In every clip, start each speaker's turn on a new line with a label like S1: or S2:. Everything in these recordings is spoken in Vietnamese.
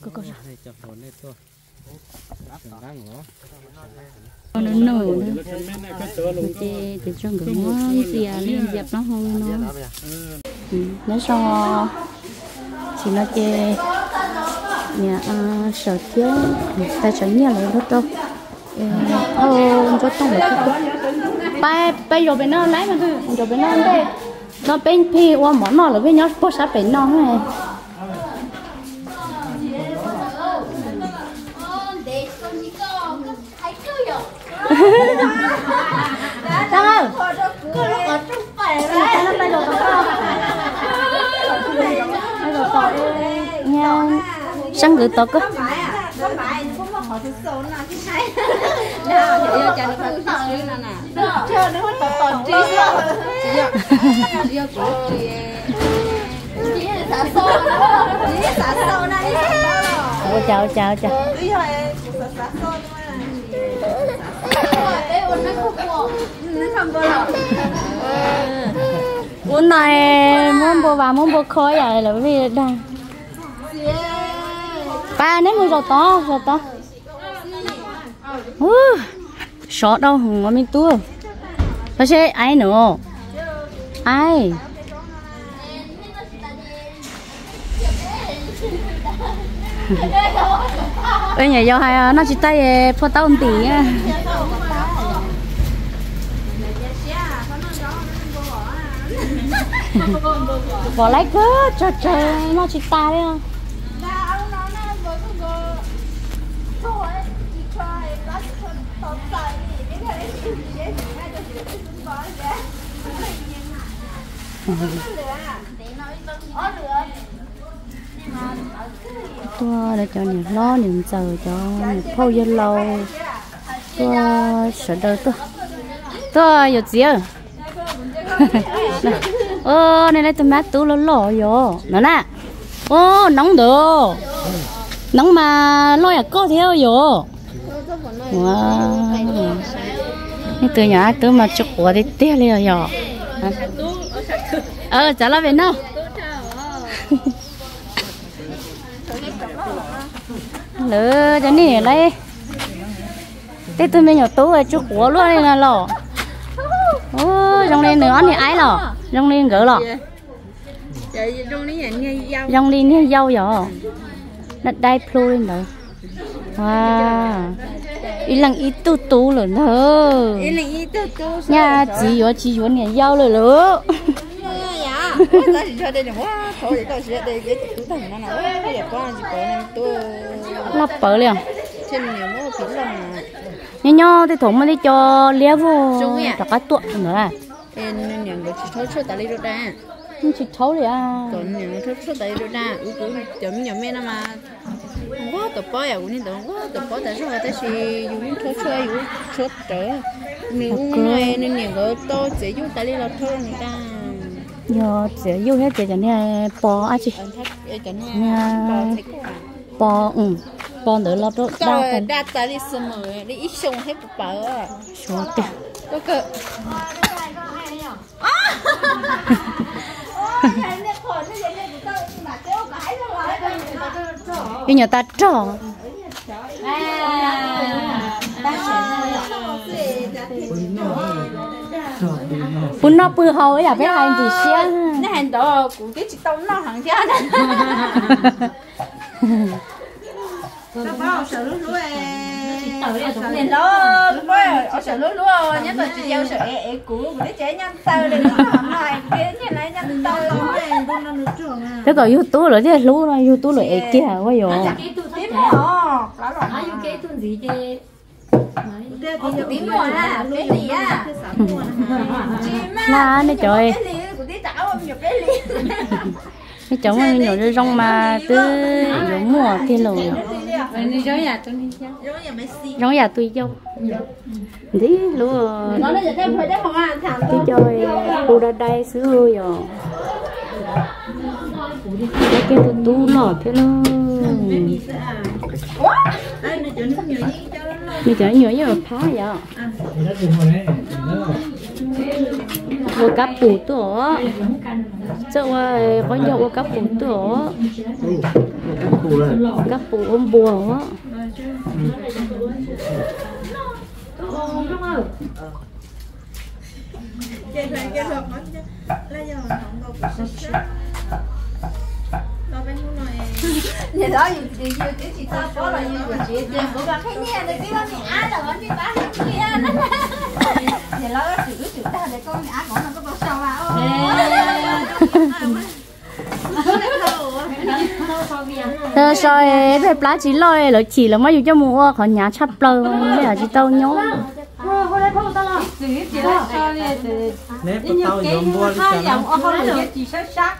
S1: có có
S2: Đây chập hồn lên thôi
S1: nó nở nữa chị chị trong cái mua gì à liên dẹp nó không nó nó cho chị nó chê nhà sở sợ thiếu ta sợ nhà lấy rất đâu ô cho tông một cái bay bay rồi bên nó lấy mà thôi rồi bên nó đây nó bên phi qua món nó là bên nhóc bớt sát bên nó này Đâu? Có lúc ở trong phải đấy. Nó bay rồi có. Bay rồi to nha. Sang gửi to cơ. Chào chào chào. Bữa này muốn bố bà muốn bố khói à là vì đang ba nếu mua rồi to rồi to sợ đâu ngon mình tua có xe ai nữa? Ai? Bây nhảy vô hai à, nó chỉ tay à, phô tao một tí á. À. bỏ lấy cứ trời trời, nó chỉ ta đấy không tôi để cho nhiều lo, niềm giờ cho nhiều phô dân lâu. Tôi sợ đời tôi. Tôi, giờ gì à ô này lấy tôi mát tú lỗ lỗ vô. Nó nè. Ô nóng đồ. Nóng mà lôi à cô theo vô. Wow từ nhà tôi mà chụp quả đi tiếc liền rồi ờ trả lời về nào lỡ cho nè lấy thế tôi mới nhỏ tú rồi chút của luôn đây là lò ô trong đây nữa thì ái lò trong đây gỡ lò trong đây nghe dâu dò. nó đai plui nữa wow. Ý lăng ý tu tu rồi nữa ý lăng ý tu tu nha chỉ có chỉ có nghe dâu rồi nữa lắp bờ liền. Nhớ nhớ thì thủng mà đi cho lia vô cho cái tuột nữa à? Nhưng chỉ thấu đi à?
S3: Còn những cái thuốc đấy rồi ra u cứ chấm nhầm men mà. Quá tập bò à u nên đó quá tập bò tại sao tại vì u nên thuốc chơi u thuốc trở. Nếu này nên những cái to sẽ u tại đây là thôi người ta
S1: giờ sẽ yêu hết để cho nên bò à chị.
S3: Cái
S1: Nha.
S3: bò à
S1: bò ừ bò nữa là đó đa phần
S3: đa tại đi xem rồi đi ít xong hết một bờ
S1: số tiền
S3: có cơ.
S1: Bây giờ ta trò bún nó bự hầu ấy à bé hai gì xia
S3: nó hành đó của cái chị tông nó hàng này nó bao sợ lúa lúa liền đó bói ở sợ lúa lúa nhớ tôi chị giao sợ ế ế cũ của cái trẻ nhăn tơ lên nó hầm này kia như này nhăn tơ
S1: cái gọi youtube rồi chứ lú nó youtube rồi ấy kia quá rồi
S3: rồi đó. Rồi.
S4: Ai cái tuần gì chứ
S3: tím rồi á cái gì á?
S1: là nó trời
S3: ông nhập cái liền
S1: cái chỗ mà nhỏ rồi rong mà từ giống mùa thì lù
S4: Đi rồi à tôi đi chơi.
S1: Rong nhà tùy cái kia tôi
S3: tú lọt thế luôn mình chở nhựa nhựa
S1: phá vậy? Vô cắp phủ tổ sợ ơi có nhiều vô cắp phủ tổ cắp phủ ôm bùa á Hãy subscribe cho kênh Ghiền Mì Gõ Để không bỏ lỡ những video
S2: hấp dẫn
S1: 甲补我补。
S3: nhà đó nhiều nhiều nhiều cái chị ta có là nhiều chị tiền của bà cái nhà này cái con nhà đó con đi bán cái kia đó nhà đó chữ chữ ta để con nhà của nó có bao sao mà
S1: Thế sao về plá chỉ lôi là chỉ là mấy dù cho mua khỏi nhà chắp lơ bây giờ chỉ tao nhớ
S2: nếp có tao dùng mua đi cho nó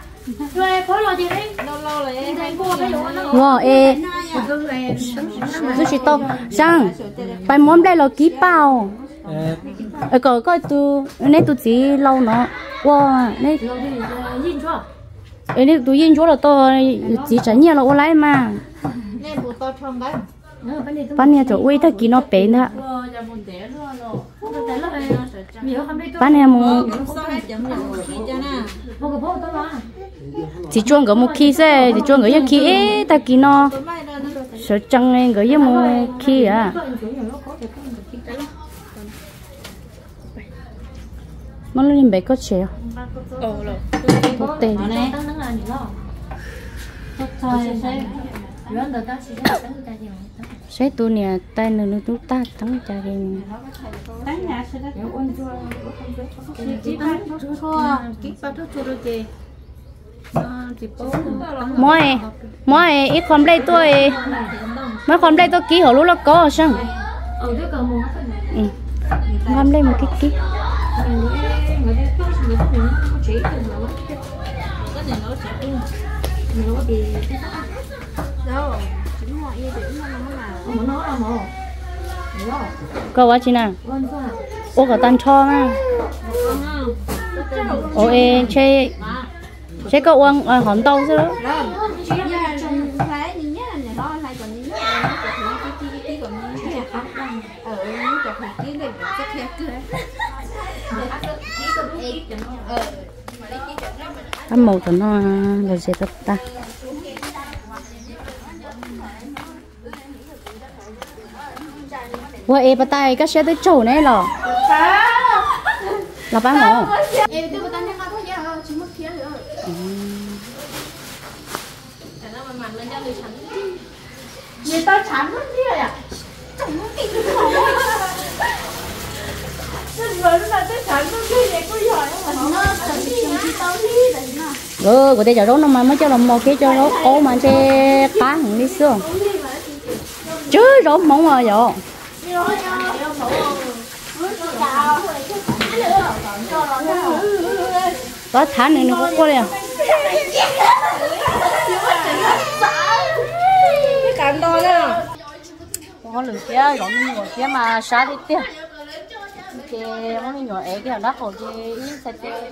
S1: wow ê. tôi chỉ tao sang bài món đây là ký bao?
S2: Ê,
S1: ở cỡ coi tu nên tu chỉ lâu nó. Wow nên ấy nên tu yên chỗ là tôi chỉ trả nhiều là ô lại mà.
S3: To đấy.
S1: Bán nhà chỗ uy thật kỹ nó bé nữa bán nhà mua
S3: khi cho
S1: chỉ chuông cái một khi xe chỉ chuông cái khi ấy ta kỹ nó
S3: đó
S1: sợ chăng em cái một khi à? Nó lên bé có chế
S3: rồi
S1: một tệ sẽ tu nè tay nữa nữa tu ta thắng cha cái mỗi mỗi ít con đây tôi. Mấy con đây tôi ký hồi lú lắc có sao? Ừ. Ngâm đây một cái ký.
S3: Đâu
S1: có quá chị nào. Ô có tan cho mà ô, ê, chơi chơi có uống à, hòn tàu chứ đó. Ăn màu của nó là gì đó ta. Ủa ê bà tay cái xe tới chỗ này là là bán ngộ
S3: em tôi nhá thôi nhá chỉ mất kia rồi người ta chán mất kia à? Chẳng có kinh không Nên vẫn là tôi chán mất giỏi đi đi tao đi đấy mà.
S1: Ừ của đây chợ nó mà mới cho làm một cái cho nó ô mà xe cá hẳn đi xương chứ rồi mong mà vậy có thả này nó có qua liền
S3: động đó
S1: con lửa kia như nhỏ kia mà sát đi tiêu cái con nhỏ ấy cái nó có cái ít sai tê.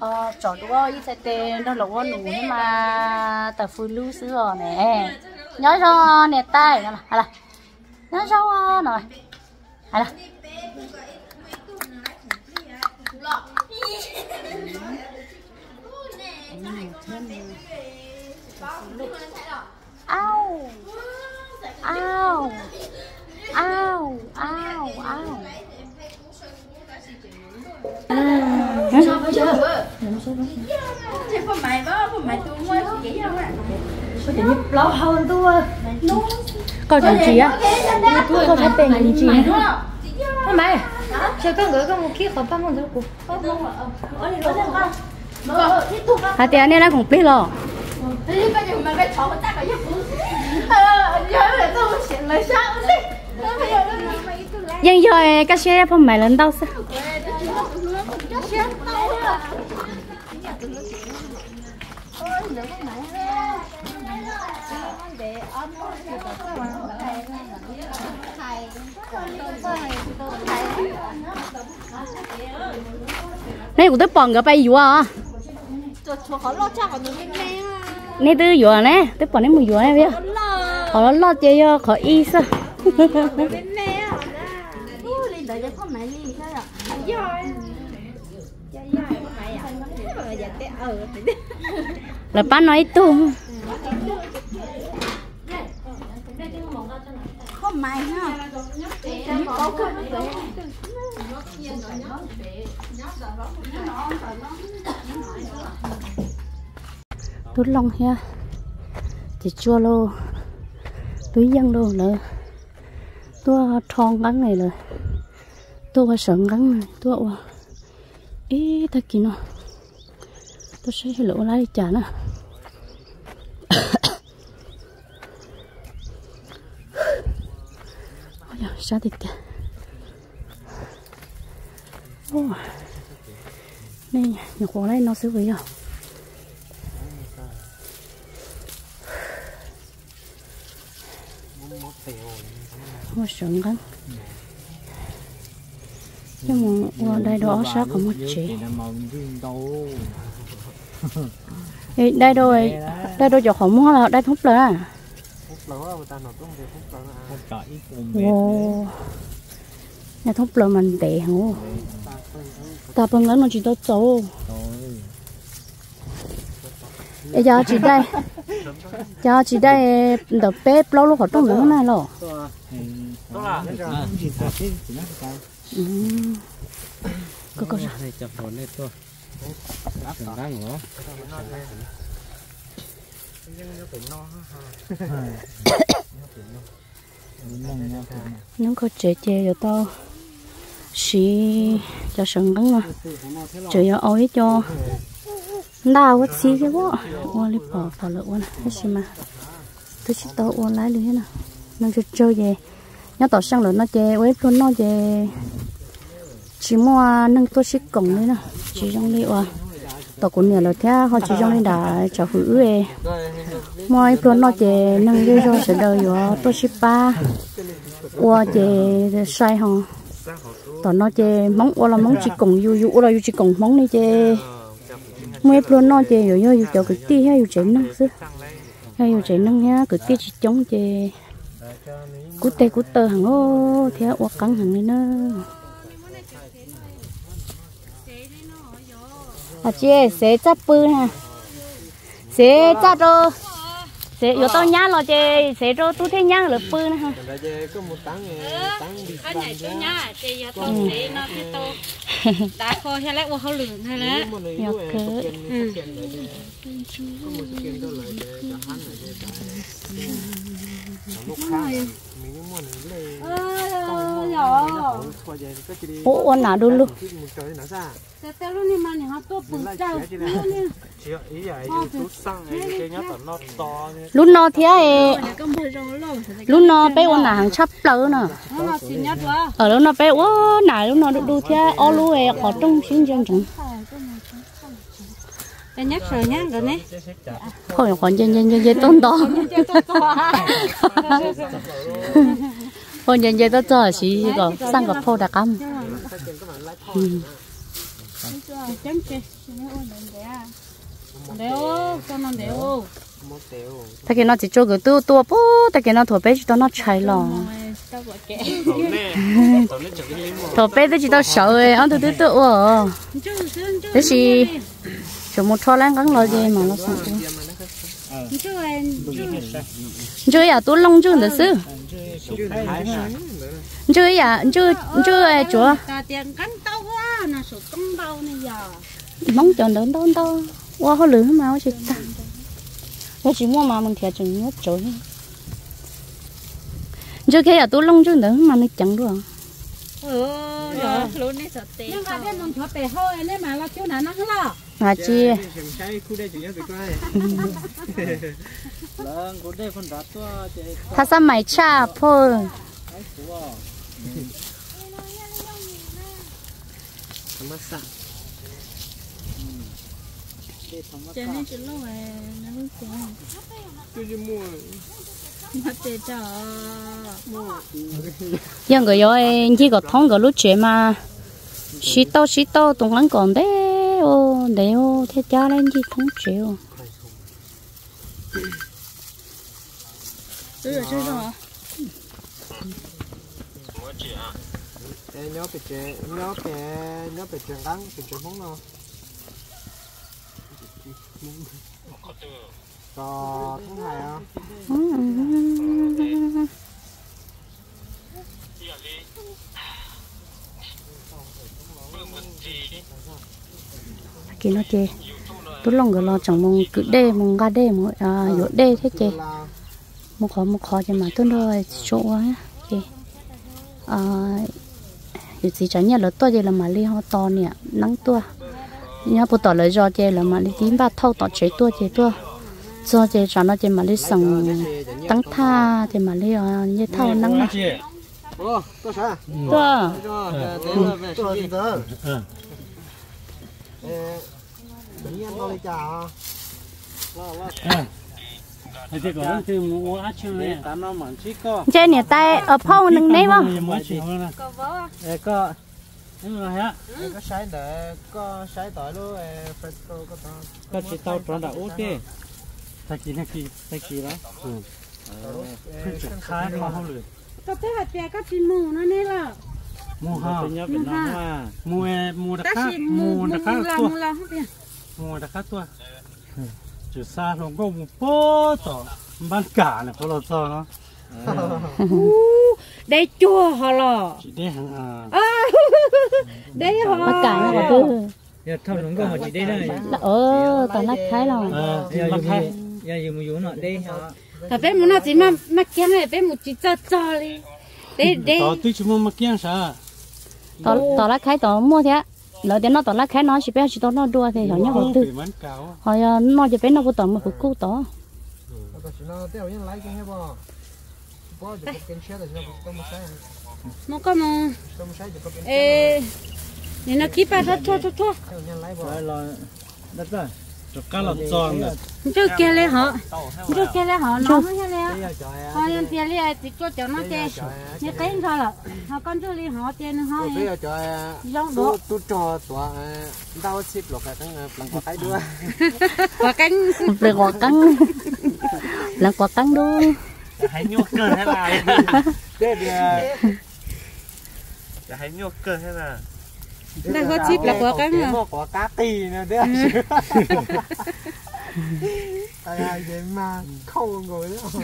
S1: Ờ chọn đúng ít sai tê nó là con nụ mà ta phu lưu sữa nè. Nhớ cho nè tay nè là nhớ cho nè hay là Au. Au. Au. Au. Au.
S3: Thì phần mày đó, phần mày tôi mua chỉ không ạ
S1: Coi chẳng chỉ á. Coi thấy tên chẳng chỉ.
S4: mày chờ con gửi con một chiếc hộp băng một chút
S1: Hà tiền này nó cũng biết rồi.
S3: Thế nhưng bây cái
S1: cái xe phong mày lên đâu sao? Này của tôi bỏng cái bay dùa à?
S3: Cho cho họ lo cho họ những cái
S1: này tôi dùa nè, tôi bỏng này một dùa này biết.
S3: Lo.
S1: Họ nó lo chơi cho khỏi y sao?
S3: Nè
S1: là bán nói tu.
S3: Không mày ha có cơ
S1: túi ha chỉ chua lô. Túi dân lô nữa tua thon gắn này rồi tua sợn gắn này. Tua ý ta kì nó tôi sẽ lỗ lại chả nữa ôi giời sao thịt kìa. Ô này nhỏ quả đây nó sẽ vậy à. Một sừng gắn nhưng mà qua đây đó sát có một chị đây rồi, đây rồi cho không mua là đây thúc là wow nhà thúc là mình tệ hả? Ta bằng nó chỉ tốt xấu giờ chỉ đây. Giờ chỉ đây đợt bếp lâu lúc ở trong nữa này rồi. Ừ. có có
S2: này chập hồn này thôi đừng đang ngỏ
S1: nó có chế chế cho tao xí cho sừng cứng mà. Chế cho ối cho đào quá xí cái quá qua đi bỏ bỏ lỡ quá cái gì mà tôi chỉ tao qua lái luôn nè nó cho chơi về nó tao sang rồi nó chơi, với luôn nó chơi, chỉ mua nâng tôi chỉ cổng đấy nè chỉ trong đi à tao cũng nhờ lời thế họ chỉ trong đi đã cho hữu về mọi luôn nó chơi, nâng đi rồi sẽ đời rồi tôi chỉ ba qua chơi sai hông tao nó chơi móng qua là móng chỉ cổng yu yu là yu chỉ cổng móng này chơi mấy luôn non chế rồi nhau cho cái tia, hay yu nâng chứ. Hay yu chế nâng nhá cái tia chỉ chống chế cú tê cú tơ hàng ô thế quá cắn hàng này nữa à chị sẽ chắp bư ha. Sẽ chắp đâu sẽ yếu tao nhá lo chị sẽ rồi tu thế nhá là bự ha.
S3: Anh này chỗ nhà chị giờ tôi sẽ nó thế tôi đã kho hay lấy qua khâu lửa hay lấy
S1: cỡ ô ô nào đu luôn
S3: Thế tao đi mà này họ bự
S1: lúc nó thế ấy lúc nó bé ô nào hàng chấp lỡ nè. Ở lúc nó bé ô nào lúc nó đu thế ô lu ấy họ trong xin chân chẳng
S3: nhắc rồi nhá rồi nè.
S1: Thôi còn dân dân dân dân tôn to hôm nay giờ tôi to chỉ có sang cái phô đặc cam
S3: ta kia nó
S1: chỉ cho cái tua tua bố ta kia nó thổi bé chỉ tao, nó chạy lò. Thổi bé thì chỉ tao sợ ấy ăn từ từ từ ờ thế thì chỉ một thua lên cắn lò gì mà nó sợ
S3: chú
S1: chú à tôi long chú được chứ chú chú à? Chúa
S3: tao này giờ.
S1: Mong chọn đến đâu đâu qua họ lửa mà họ chỉ ta. Nó chỉ mua mà mình thiệt chừng nhớ chỗ. Chú cái à tôi lông chú nữa mà nó chẳng được
S3: Ừ, ờ. rồi. Luôn này sợ tê nhưng mà cái nông thọ bể hơi nên mà là chỗ nào nó không lo
S1: à chi? thà sao mày cha phô
S3: cho nên chúng nó về nó không có tôi chỉ mua.
S1: nhưng người yo chỉ có thông cái lúc chuyện mà. Xí to xí to tung lăng còn đấy ô đấy ô thế cha lên chỉ thông chịu.
S3: Tôi đó
S2: Ê, nhớ bị chế nhớ bị nhớ bị chuyện đắng bị chuyện món nào có tháng hai à
S1: kia nó chê tôi lòng cái lo chẳng mong cứ đê mong ga đê mong à dỗ đê thế chê một khó một khó cho mà tôi nói chỗ á chê à dù gì chẳng nhớ là tôi chê là mà li họ to nè nắng tua. Nhớ bộ tỏ lời do chê là mà li tím ba thâu tỏ chế tua chê tua do chê chẳng nó chê mà li sòng tăng tha chê mà li ờ, như thâu nắng mà
S2: ô có sao cho cho đi
S5: thì có
S2: có
S1: chê nè tay ở phong nâng đấy không
S6: có
S2: Ê, có.
S5: Nhưng mà hả
S2: có sái để có sái tỏi luôn phải có tao
S5: có chỉ tao tròn đã ok ta kỳ này kỳ ta kỳ đó chụp khai khó hơn rồi
S6: có thế hạt bè có chỉ mù nó nè là
S5: mua ha. Nam mà mua mua đặc khác
S6: mù mù
S5: đặc khác tua.
S6: mù
S5: đặc khác tua chỉ xa lòng có một bó tỏ bán cả này có lo cho nó
S6: đây chua họ lò
S5: để hàng à
S6: đây họ
S1: tất cả nó có tư
S7: thâu nó có chỉ đây. Đây
S1: là ở toàn lát thái rồi
S5: ờ
S7: giờ dùng giờ dùng nọ đây
S6: thật bé muốn nó chỉ mà mà kiếm này bé một chỉ cho cho đi. Đây đây
S5: tao tuy chỉ mua mà kiêng sao?
S1: Tỏ tỏ lát thái tỏ mua thế lỡ đến nó tỏ lát thái nó chỉ biết chỉ tỏ nó đua thì họ nhớ họ
S5: cáo
S1: họ ờ, nó chỉ biết nó có tỏ mà tỏ.
S2: Có chỉ nó có nó
S6: nó mà
S2: kiến
S6: ê. nên nó kíp ba thốt thốt thốt thốt
S5: cho cá lọt giòn này.
S6: chưa kia lấy họ chưa kia lấy họ nó mới lấy họ lên tiền lấy thì cho cho nó chơi như cái sao là họ con chưa lấy họ họ
S2: giờ trời à
S6: giống đó
S2: trò tòa đau xịt lọc cái bằng quả tay đưa.
S6: Và cánh.
S1: Về quả căng là quả căng đua
S8: hãy nhốt cơ thế là
S2: để để
S8: hãy nhốt cơ thế là
S6: đây có chip là quả cánh à
S2: mua quả cá tì nữa đấy tại ai vậy mà khâu ngồi đó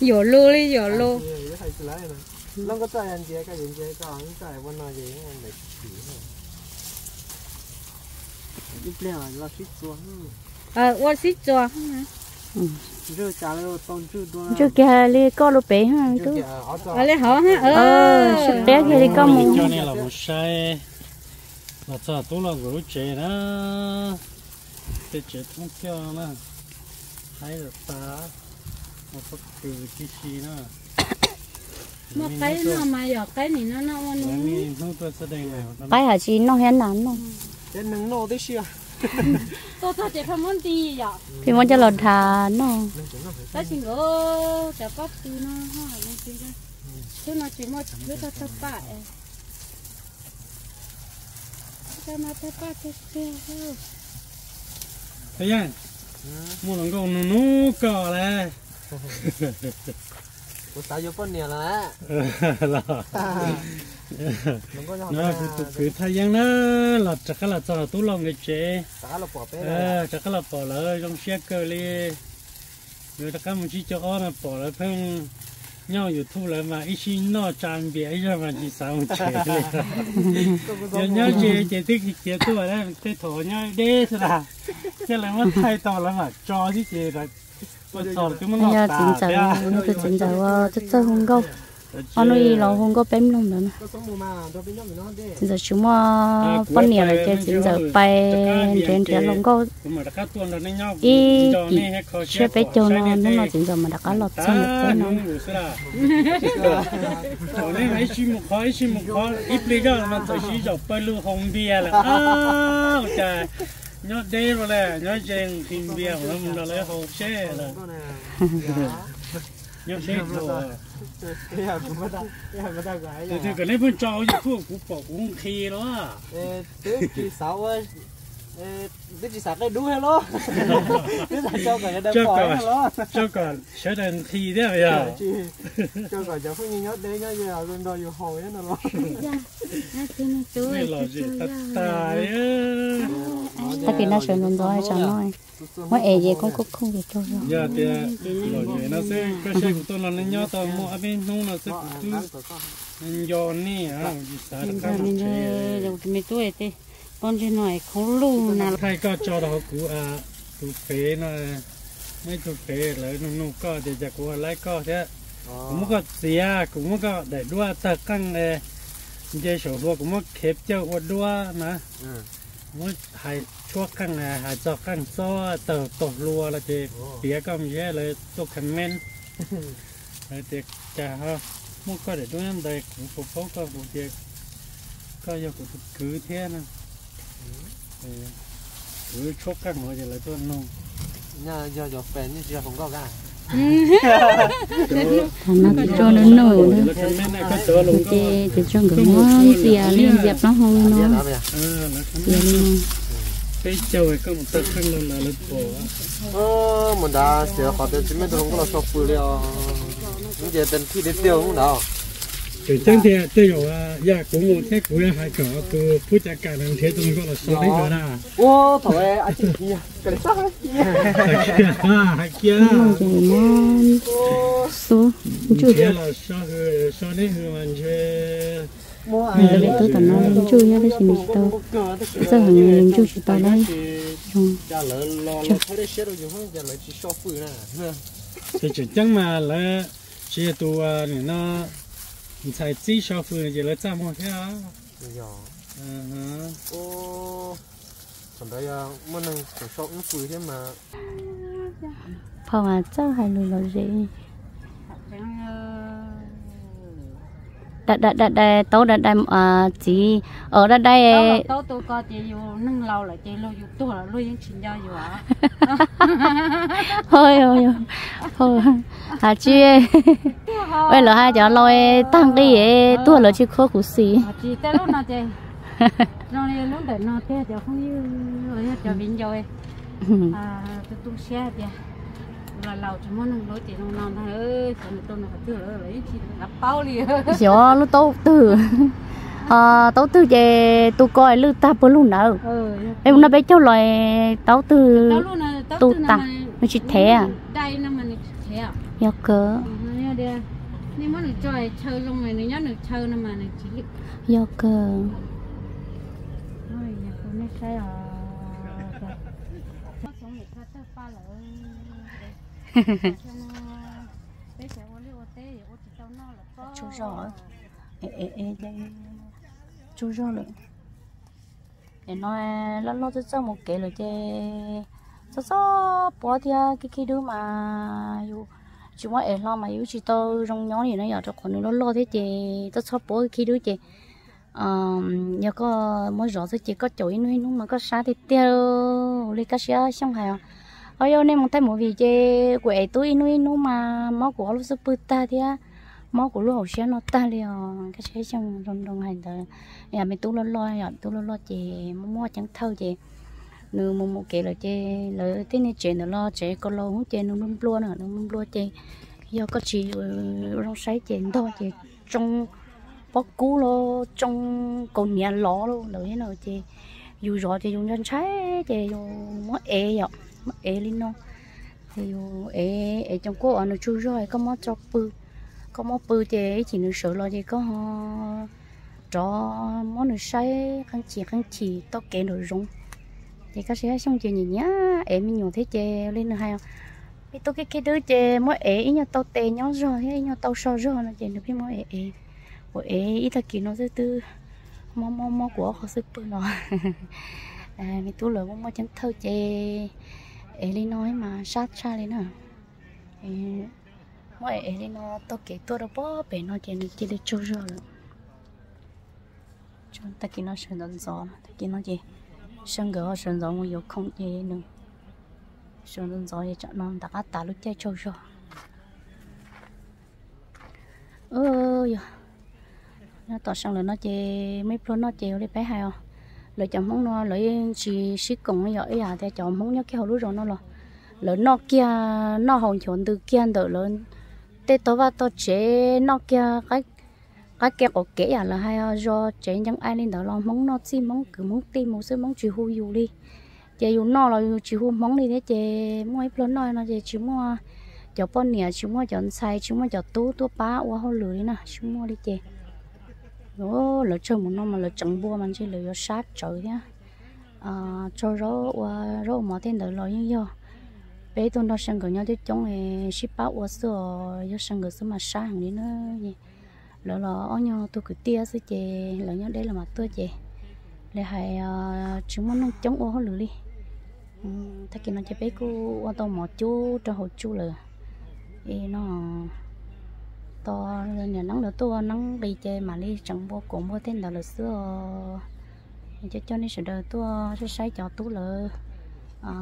S6: dỗ lô đi dỗ lô.
S2: nó có tay anh chị cái gì chị có không tay bên nào gì anh để chỉ ít leo là xích xuống.
S6: À tôi xích cho
S2: đó
S1: chưa kia li có lô bé ha
S2: chỗ
S6: à lấy họ ha
S1: ờ
S6: ờ
S1: sụp đế kia đi có một
S5: cho nên là một sai. Là cho tôi là gửi chế đó. Để chế thông theo nữa hay là ta một cái từ cái gì nữa
S6: một cái nó mà giờ cái này nó nó
S5: Đấy,
S6: nó
S5: mình không tôi sẽ đây này
S1: cái hả chị nó hén nắn nó
S2: đến nâng nô tới xưa
S6: tôi thôi chỉ không muốn đi giờ
S1: thì muốn cho lọt thà nó
S6: cái gì nữa chả có từ nó ha nó chỉ ra chứ nó chỉ một thứ ta ta bại ta mà ta bại cái kia
S5: thấy chưa mua lần câu nó nú cỏ này
S2: của tao vô con nè là
S5: là
S2: nó có nhau
S5: nó cứ cứ cứ thay giang đó là chắc là cho tôi lòng cái chế ờ chắc là bỏ lỡ trong xe cơ li người ta một chiếc cho nó bỏ lỡ phân nhau อยู่ thu lại mà ít xin nó tràn bia ấy mà chỉ sao chế nhớ nhớ chế chế thích thì chế tôi đấy cái thổ nhớ đê thôi là cái là mất thay to lắm mà cho chứ chế là nó
S1: nhà chính giờ nó cứ chính giờ chất chất không câu anh nói là không có bém luôn nè.
S2: có nó đi.
S1: Chính giờ chúng mà con nhà là chơi chính giờ bay trên
S5: tuôn là nó nhau.
S1: Y chơi bé cho nó nó nói chính giờ mà đã cá lọt xong được cái nó
S5: một khói một khói. Ít chỉ dọc bay lưu hồng bia là à trời. Nhớ đê rồi là nhớ chèn tìm bia của nó mình lấy hồ xe là nhớ đê rồi.
S2: cái nào cũng bắt đầu cái nào bắt đầu gái
S5: thì thì cái này bên trâu như thuốc cũng bỏ cũng khi đó
S2: tứ kỳ sáu ơi. Cái chỉ sạc cái đu hello cái là cho cả đem
S5: Cho
S2: bỏ
S5: cả.
S2: hello
S5: cho còn sẽ đền thi đấy bây giờ?
S2: Chị cho cả cháu không nhớ đấy nhá giờ rồi đòi hồi nó lo
S5: này là gì? ta tài á
S1: ta kỳ nó sườn rồng rồi. chẳng nói mỗi ế gì cũng cũng không cho rồi
S5: giờ thì là gì nó sẽ có xe của tôi là nó nhớ tao mua ở bên nông nó sẽ của tôi do nè à gì sao
S1: mình
S5: là
S1: ra mình
S5: cái
S1: rồi mình tuổi thì con chỉ nói không lu nào?
S5: Thay có cho đó của à tụ phế nó mấy tụ phế lại nó nó có thì จะ của lại có thế. Cũng có à cũng có để đua ta căng này giờ số đua cũng có khép cho đua mà muốn hai chuột căng này hai giọt căng so tờ tổ lúa là chị. Phía cầm gì là tôi comment rồi thì chả ha muốn có để đua em đây cũng phục vụ có vụ việc. Có giờ cũng cứ thế nè. Cứ chuột căng rồi thì lại tôi nông
S2: nhà giờ giờ phèn như giờ không có cả
S1: thằng nó cứ cho nó nổ nữa. Chị chị trong cái món à liên dẹp nó không
S2: giờ.
S1: Nó
S2: giờ
S1: gì liên
S5: cái châu có một tấc khăn luôn là lực bổ
S2: ờ mình đã sửa họ tới chúng mình không có là sọc phụ liệu những giờ tên khi đến tiêu không đâu
S5: cái chân thì tôi hiểu à cũng một thế cũng là hai cỡ từ phụ trách cả năng thế tôi có là số đấy rồi nè
S2: ô thôi anh chị kia cái này sao
S5: kia
S1: số chú
S5: là số hư số đấy hư
S2: mua
S1: mình lấy tới tận nó lên chú nhá đấy chỉ mình tao. Giờ hàng ngày lên chú chỉ tao đấy? Chung
S2: giờ giờ
S5: thì chỉ chẳng mà là chỉ tụ à nó sai chỉ số phụ thì là một thế à
S2: giờ
S5: à
S2: ô. Còn đây à mình sọc sọc những phụ thế mà.
S1: Phòng à chắc hay lùi là gì đã đã đã đã tao đã đã à chỉ ở đây đây
S6: tao tôi có chị dù nâng lâu là chị lâu dù tôi là luôn những chuyện giao dù à
S1: thôi thôi thôi. À chị? Bây giờ hai cháu lôi tăng cái gì tôi là chỉ khó cú xì.
S6: Chị? Tới lúc nào chị? Rồi này lúc đấy nó thế cháu không như rồi cháu biến rồi à tôi tung xe chị là lâu chỉ muốn nâng lối chị nông non thôi. Ơi còn tôi nó phải chưa lấy gặp bao liền.
S1: Gió nó tốt từ. À tốt từ về tôi coi lư ta bữa luôn nào
S6: ừ
S1: em nó bé cháu loài tốt từ tu
S6: từ
S1: tặng nó chỉ thế à.
S6: Đây nó mà thế à.
S1: Do cớ
S6: nếu mà được chơi chơi luôn rồi nếu nhớ được chơi nó mà được chỉ
S1: do cớ
S6: nó à. Nó để thoát tới pha lỡ
S1: chú rõ ê ê ê đây chú rõ nữa, để nói nó nó cho cho một cái rồi chứ cho cho bỏ thì cái khi đứa mà yêu chú mà em lo mà yêu chỉ tao trong nhóm thì nó giờ cho còn nó lo thế chị, tao cho bỏ khi đứa chị nhờ có mới rõ thế chị có chổi nuôi nó mà có sa thì tiêu lấy cái sấu xong hả ở đây nên một tay một vì chứ quệ túi nuôi nó mà máu của nó sẽ bứt ta thì á. Máu của lúc xe nó ta liền. Cái xe trong trong rong hành tới. Nhà mình tu lo lo, nhà tu lo lo chị mua mua chẳng thâu chị nửa mua mua kể là chị lỡ thế này chị nó lo chị có lo không chị nó luôn luôn nữa nó luôn luôn chị do có chị ờ, rong sấy chị thôi chị trong bóc cú lo trong còn nhà ló luôn lỡ thế nào chị dù rõ chị dùng chân sấy chị dùng mất ế vậy ế lên nó thì ế ế trong cô ở nó chui rồi, có món cho bự có món bự thì chỉ nó sợ lo gì có ờ, họ cho món nó say khăn chỉ khăn chỉ, to kẻ nó rung thì các sẽ xong chị nhìn nhá? Em nhiều thế chè lên được hay không? Biết tôi cái cái đứa chè mỗi ế, ý nhau tao tè nhau rồi ấy nhau tao so rồi nó chè nó biết mỗi ế ế. Mỗi ế, ý là kỳ nó thứ tư. Mò mò mò của họ sức bự nó. À mình tu lời mò mò chẳng thơ chị nói mà sát xa lên hả? Mỗi ế lên nó tao kể tôi đâu bỏ bể nó chị nó chỉ để chơi rồi chúng ta kia nó sơn dần gió, ta kia nó gì? Sơn gỡ sơn gió một yếu không gì nữa. Sơn dần gió thì chọn nó đã cắt tả lúc chơi chơi rồi ơi nó tỏ sang là nó chơi mấy pro nó chơi đi bé hay không? Lợi chồng mong nó lợi chỉ sĩ cùng nó giỏi à thì chồng mong nhớ cái hồ lúc rồi nó là lỡ nó kia nó hồng chuẩn từ kia đỡ lớn tê tối và tôi chế nó kia, cái cái kia có kể à là hay à, do chế những ai lên đó là mong nó chỉ mong, cứ mong tìm một số mong chỉ hu dù đi. Chế dù nó là chỉ hu mong đi thế, chế mong ấy lớn nói nó chế chỉ mua à, cho bọn nè, chỉ mua chọn sai chỉ mua cho tú tú bá hoa hồ đi nè, chỉ mua đi chế lỡ lỡ chơi một năm mà lỡ chẳng bua mà chỉ là sát, trời nhá à cho rõ qua rõ mà tên đỡ lo như vậy bé tôi nó sang gần nhau chứ chống thì ship bao qua sửa yo sang gần sửa mà sáng hàng đi nữa nhỉ lỡ lỡ ở nhau tôi cứ tia sẽ chè, lỡ nhau đây là mà tôi chè. Để hay chúng muốn chống ô lửa đi. Ừ, Thay kia nó chơi bé cô ô tô một chú cho hồ chú là nó to nhà nắng nữa to nắng đi chơi mà đi chẳng vô cũng vô tên là lịch sữa cho cho nên sự đời tôi sẽ sai cho tú lửa. À,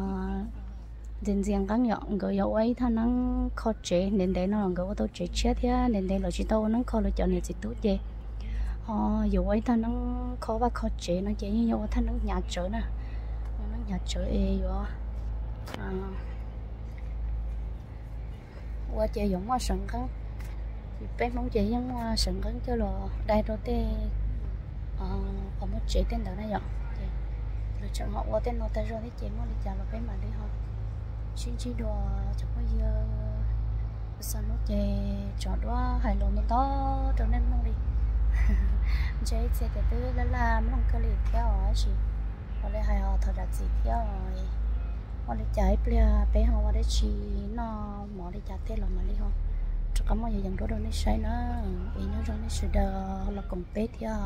S1: dần dần các nhọn người yêu ấy thằng nắng khó chế nên đấy nó là người tôi chế chết thế nên đấy là chỉ tôi ờ, nó khó lựa chọn này chỉ tôi chế họ yêu ấy thằng nắng khó và khó chế nó chế như nhau thằng nắng nhà trở nè. Nó nhà trở ê rồi à, qua chơi giống qua sừng khác bé mong chế giống ờ, sừng gần cho là đây đó tê có một chị tên đó này dạ. rồi lựa chọn họ qua tên nó ta rồi thì chị muốn đi chào là bé mà đi họ xin chỉ đồ cho có giờ sao nó chè, chọn đó hai lon nó to cho nên mong đi. Chơi chơi cái thứ là làm lòng cái liền theo à chị? Họ lại hai họ thật là gì theo rồi họ lại chạy bây bé họ đây chỉ nó mỏ đi chặt thế là mà đi không cho có mọi người dần đó đâu nó sai nó ý nó rồi nó sự đờ là cùng bé theo